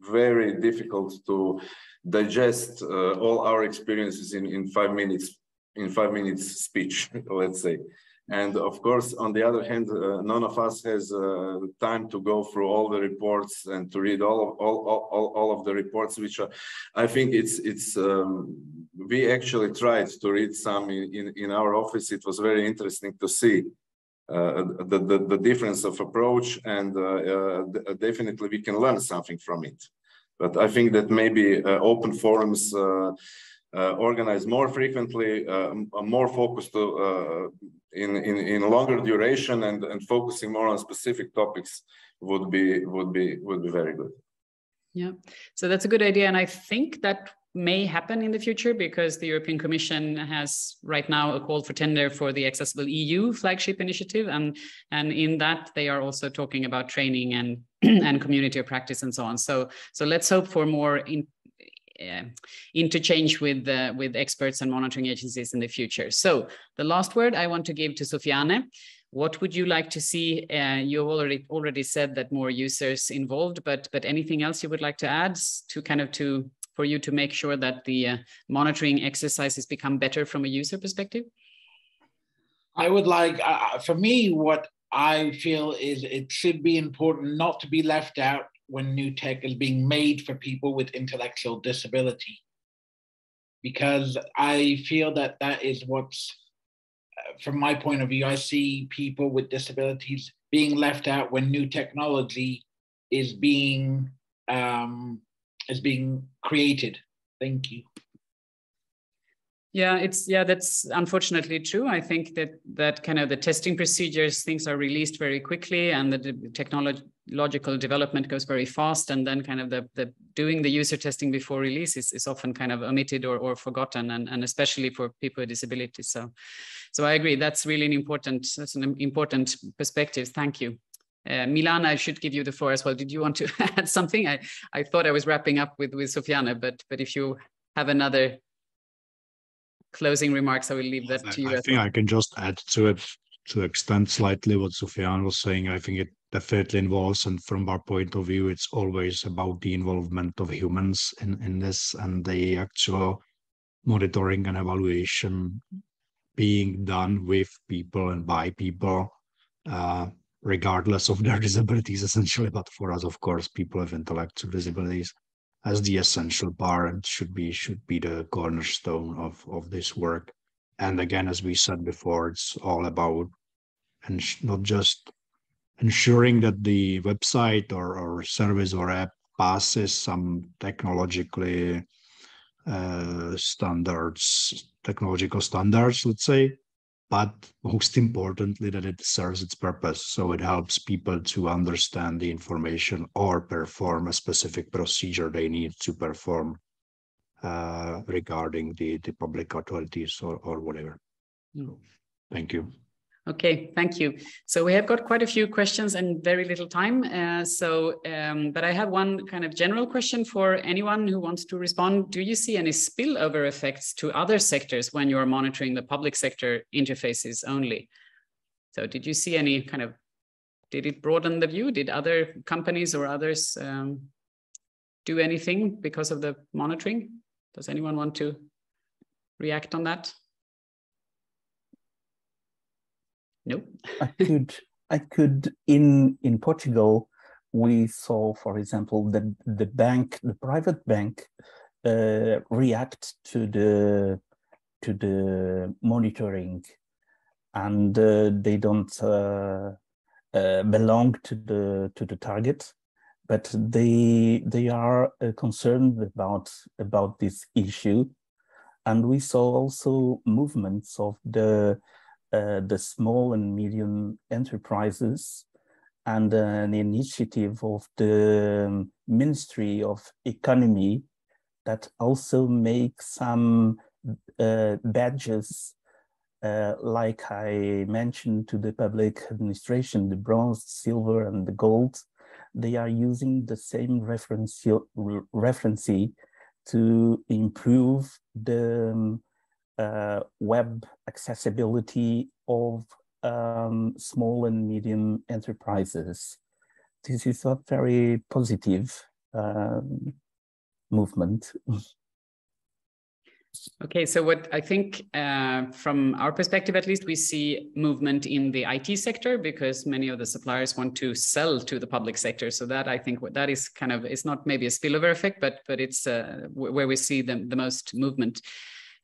Speaker 4: very difficult to digest all our experiences in, in five minutes in five minutes speech, [LAUGHS] let's say. And of course, on the other hand, uh, none of us has uh, time to go through all the reports and to read all of all, all, all of the reports, which are, I think it's it's um, we actually tried to read some in, in, in, our office. It was very interesting to see uh, the, the, the difference of approach and uh, uh, definitely we can learn something from it. But I think that maybe uh, open forums Uh, organized more frequently, um, uh, more focused uh, in, in, in longer duration and, and focusing more on specific topics would be would be would be very good.
Speaker 1: Yeah, so that's a good idea, and I think that may happen in the future because the European Commission has right now a call for tender for the Accessible EU flagship initiative, and and in that they are also talking about training and [CLEARS THROAT] and community of practice and so on. So so let's hope for more in, uh, interchange with uh, with experts and monitoring agencies in the future. So the last word I want to give to Soufiane. What would you like to see? Uh, you already already said that more users involved, but but anything else you would like to add to kind of to for you to make sure that the uh, monitoring exercises become better from a user perspective?
Speaker 5: I would like, uh, for me, what I feel is it should be important not to be left out when new tech is being made for people with intellectual disability. Because I feel that that is what's, uh, from my point of view, I see people with disabilities being left out when new technology is being um, is being created. Thank you.
Speaker 1: Yeah, it's yeah, that's unfortunately true. I think that that kind of the testing procedures, things are released very quickly, and the technological development goes very fast, and then kind of the the doing the user testing before release is, is often kind of omitted or, or forgotten, and, and especially for people with disabilities. So, so I agree. That's really an important that's an important perspective. Thank you. Uh, Milan, I should give you the floor as well. Did you want to [LAUGHS] add something? I, I thought I was wrapping up with with Soufiane, but but if you have another closing remarks, I will leave that to you.
Speaker 6: I think I can just add to it to extend slightly what Soufiane was saying. I think it definitely involves, and from our point of view, it's always about the involvement of humans in, in this and the actual monitoring and evaluation being done with people and by people, uh, regardless of their [LAUGHS] disabilities, essentially. But for us, of course, people with intellectual disabilities as the essential part should be should be the cornerstone of of this work. And again, as we said before, it's all about and not just ensuring that the website or, or service or app passes some technologically uh, standards, technological standards, let's say, but most importantly, that it serves its purpose. So it helps people to understand the information or perform a specific procedure they need to perform uh, regarding the, the public authorities or, or whatever. So, thank you.
Speaker 1: Okay, thank you. So we have got quite a few questions and very little time. Uh, so, um, but I have one kind of general question for anyone who wants to respond. Do you see any spillover effects to other sectors when you're monitoring the public sector interfaces only? So did you see any kind of, did it broaden the view? Did other companies or others um, do anything because of the monitoring? Does anyone want to react on that? No. [LAUGHS]
Speaker 2: I could I could in in Portugal we saw, for example, that the bank, the private bank, uh, react to the to the monitoring, and uh, they don't uh, uh belong to the to the target, but they they are uh, concerned about about this issue, and we saw also movements of the uh, the small and medium enterprises and an initiative of the Ministry of Economy that also make some uh, badges uh, like I mentioned to the public administration, the bronze, silver, and the gold, they are using the same reference referency to improve the um, uh, web accessibility of um, small and medium enterprises. This is a very positive um, movement. [LAUGHS]
Speaker 1: Okay, so what I think uh, from our perspective, at least, we see movement in the IT sector because many of the suppliers want to sell to the public sector. So that I think that is kind of it's not maybe a spillover effect, but but it's uh, where we see the, the most movement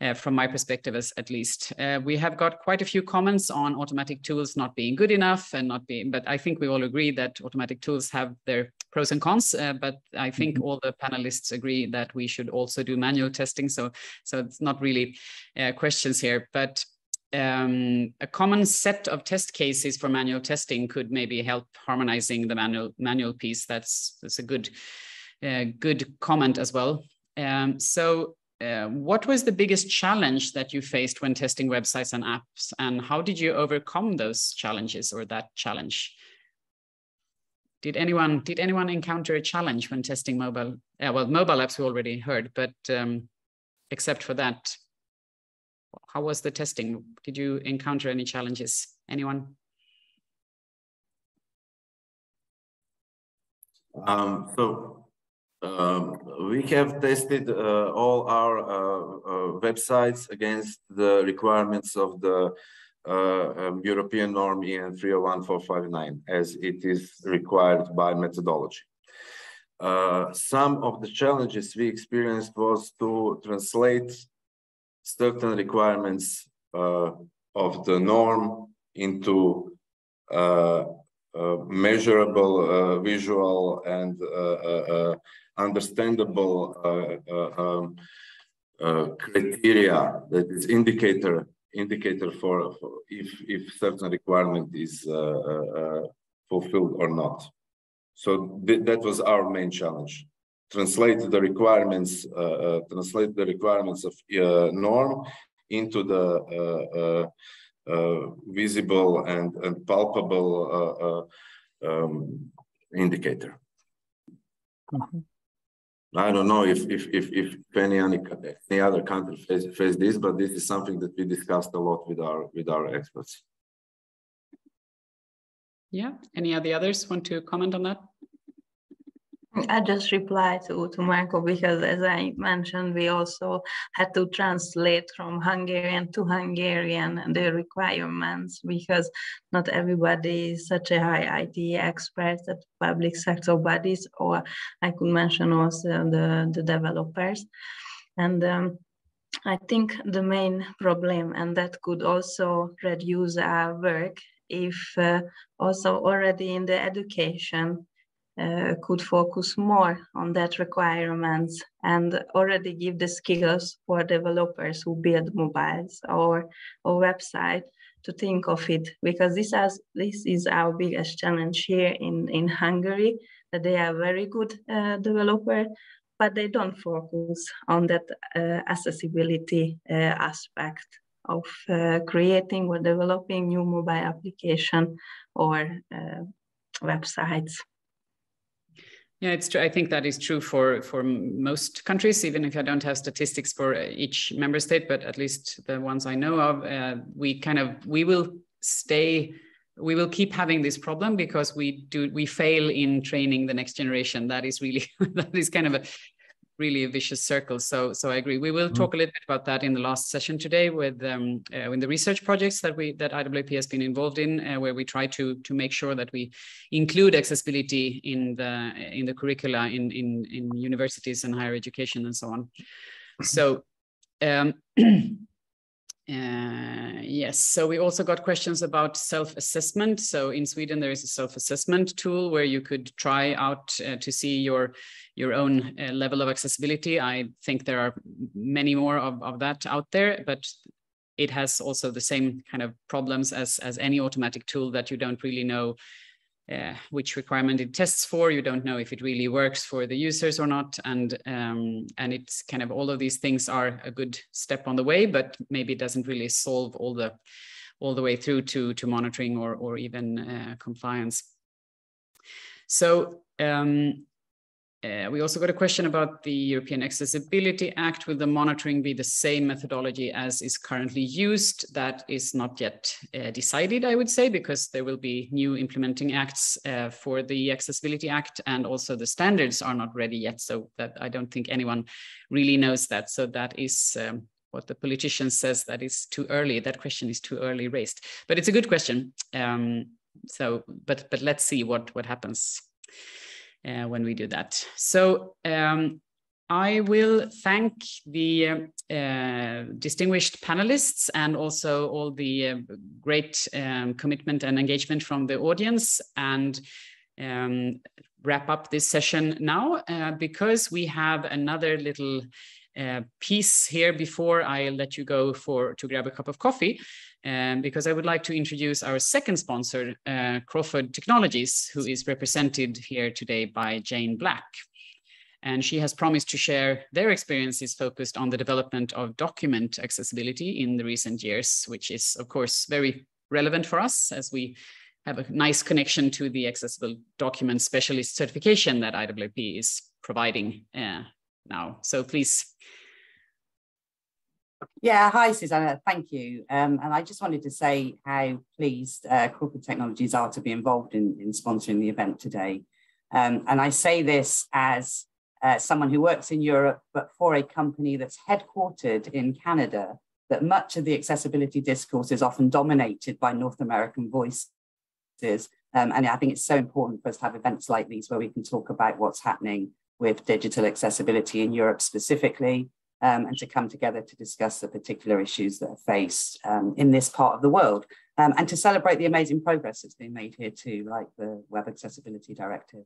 Speaker 1: uh, from my perspective as, at least. Uh, we have got quite a few comments on automatic tools not being good enough and not being, but I think we all agree that automatic tools have their pros and cons, uh, but I think mm -hmm. all the panelists agree that we should also do manual testing. So, so it's not really uh, questions here, but um, a common set of test cases for manual testing could maybe help harmonizing the manual manual piece. That's that's a good uh, good comment as well. Um, so uh, what was the biggest challenge that you faced when testing websites and apps and how did you overcome those challenges or that challenge? Did anyone did anyone encounter a challenge when testing mobile yeah well mobile apps we already heard but um, except for that how was the testing? Did you encounter any challenges? Anyone?
Speaker 4: Um, so um, we have tested uh, all our uh, uh, websites against the requirements of the uh, um, European norm EN 301459 as it is required by methodology. Uh, some of the challenges we experienced was to translate certain requirements uh, of the norm into measurable uh, visual and uh, uh, understandable uh, uh, um, uh, criteria that is indicator indicator for, for if if certain requirement is fulfilled or not. So th that was our main challenge. Translate the requirements, translate the requirements of norm into the uh, visible and, and palpable uh, uh, um, indicator.
Speaker 2: Mm -hmm.
Speaker 4: I don't know if if if, if any any other country face, face this, but this is something that we discussed a lot with our with our experts.
Speaker 1: Yeah. Any of the others want to comment on that?
Speaker 3: I just reply to, to Marko because as I mentioned, we also had to translate from Hungarian to Hungarian the requirements because not everybody is such a high IT expert at public sector bodies, or I could mention also the, the developers. And um, I think the main problem, and that could also reduce our work if uh, also already in the education uh, could focus more on that requirements and already give the skills for developers who build mobiles or, or website to think of it. Because this this is our biggest challenge here in in Hungary that they are very good uh, developer but they don't focus on that uh, accessibility uh, aspect of uh, creating or developing new mobile application or uh, websites
Speaker 1: yeah, it's true. I think that is true for for most countries, even if I don't have statistics for each member state, but at least the ones I know of, uh, we kind of we will stay we will keep having this problem because we do we fail in training the next generation that is really [LAUGHS] that is kind of a really a vicious circle. So, so I agree. We will mm-hmm. talk a little bit about that in the last session today with um, uh, in the research projects that we that IAAP has been involved in, uh, where we try to to make sure that we include accessibility in the in the curricula in in in universities and higher education and so on. So. Um, [CLEARS THROAT] Uh, yes, so we also got questions about self-assessment. So in Sweden, there is a self-assessment tool where you could try out uh, to see your your own uh, level of accessibility. I think there are many more of, of that out there, but it has also the same kind of problems as, as any automatic tool that you don't really know uh, which requirement it tests for. You don't know if it really works for the users or not. And, um, and it's kind of all of these things are a good step on the way, but maybe it doesn't really solve all the, all the way through to, to monitoring or, or even uh, compliance. So um, uh, we also got a question about the European Accessibility Act. Will the monitoring be the same methodology as is currently used? That is not yet uh, decided, I would say, because there will be new implementing acts uh, for the Accessibility Act, and also the standards are not ready yet. So that I don't think anyone really knows that. So that is um, what the politician says that is too early. That question is too early raised, but it's a good question. Um, so, but but let's see what what happens uh, when we do that. So um, I will thank the uh, distinguished panelists and also all the uh, great um, commitment and engagement from the audience and um, wrap up this session now uh, because we have another little uh, piece here before I let you go for to grab a cup of coffee um, because I would like to introduce our second sponsor, uh, Crawford Technologies, who is represented here today by Jane Black. And she has promised to share their experiences focused on the development of document accessibility in the recent years, which is, of course, very relevant for us as we have a nice connection to the accessible document specialist certification that IAAP is providing uh, now. So please
Speaker 8: yeah, hi Susanna, thank you. Um, and I just wanted to say how pleased uh, Crawford Technologies are to be involved in, in sponsoring the event today. Um, and I say this as uh, someone who works in Europe, but for a company that's headquartered in Canada, that much of the accessibility discourse is often dominated by North American voices. Um, and I think it's so important for us to have events like these where we can talk about what's happening with digital accessibility in Europe specifically, um, and to come together to discuss the particular issues that are faced um, in this part of the world um, and to celebrate the amazing progress that's been made here too, like the Web Accessibility Directive.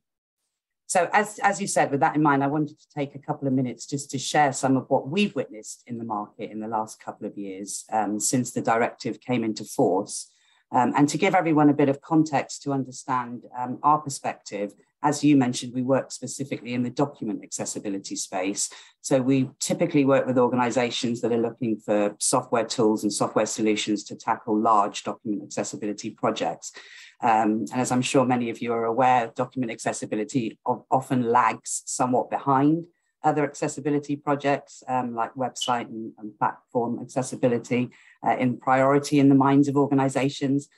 Speaker 8: So as, as you said, with that in mind, I wanted to take a couple of minutes just to share some of what we've witnessed in the market in the last couple of years um, since the directive came into force um, and to give everyone a bit of context to understand um, our perspective as you mentioned, we work specifically in the document accessibility space. So we typically work with organizations that are looking for software tools and software solutions to tackle large document accessibility projects. Um, and as I'm sure many of you are aware, document accessibility often lags somewhat behind other accessibility projects um, like website and, and platform accessibility uh, in priority in the minds of organizations.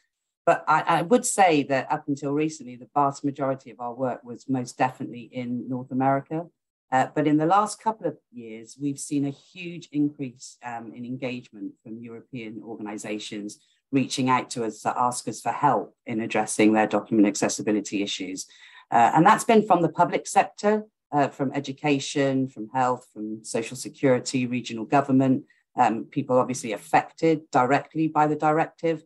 Speaker 8: But I, I, would say that up until recently, the vast majority of our work was most definitely in North America. Uh, but in the last couple of years, we've seen a huge increase um, in engagement from European organizations reaching out to us to ask us for help in addressing their document accessibility issues. Uh, and that's been from the public sector, uh, from education, from health, from social security, regional government, um, people obviously affected directly by the directive.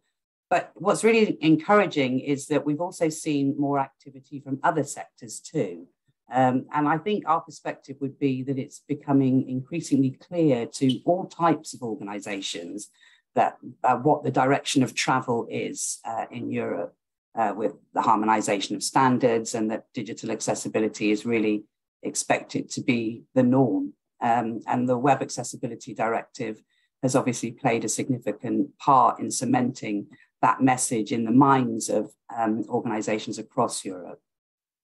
Speaker 8: But what's really encouraging is that we've also seen more activity from other sectors too. Um, and I think our perspective would be that it's becoming increasingly clear to all types of organizations that uh, what the direction of travel is uh, in Europe uh, with the harmonization of standards and that digital accessibility is really expected to be the norm. Um, and the Web Accessibility Directive has obviously played a significant part in cementing that message in the minds of um, organizations across Europe.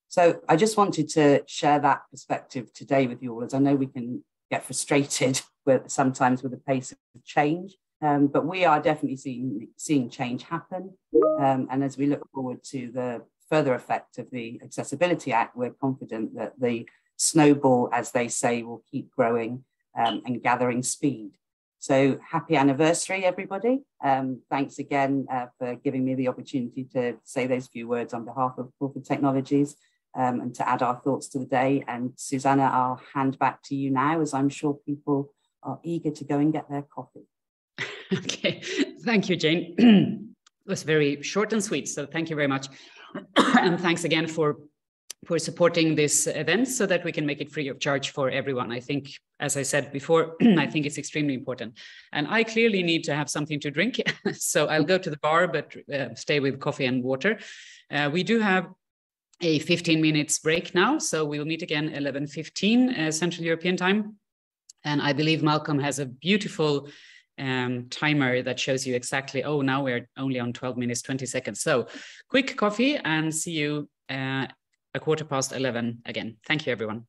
Speaker 8: So I just wanted to share that perspective today with you all, as I know we can get frustrated [LAUGHS] with sometimes with the pace of change. Um, but we are definitely seeing, seeing change happen. Um, and as we look forward to the further effect of the Accessibility Act, we're confident that the snowball, as they say, will keep growing um, and gathering speed. So happy anniversary, everybody. Um, thanks again uh, for giving me the opportunity to say those few words on behalf of Crawford Technologies um, and to add our thoughts to the day. And Susanna, I'll hand back to you now, as I'm sure people are eager to go and get their coffee. [LAUGHS]
Speaker 1: okay, thank you, Jane. [CLEARS THROAT] it was very short and sweet, so thank you very much. [CLEARS THROAT] and thanks again for for supporting this event so that we can make it free of charge for everyone. I think, as I said before, [CLEARS THROAT] I think it's extremely important. And I clearly need to have something to drink. [LAUGHS] so I'll go to the bar, but uh, stay with coffee and water. Uh, we do have a 15 minutes break now. So we'll meet again 11.15 uh, Central European time. And I believe Malcolm has a beautiful um, timer that shows you exactly, oh, now we're only on 12 minutes, 20 seconds. So quick coffee and see you uh, a quarter past 11 again. Thank you, everyone.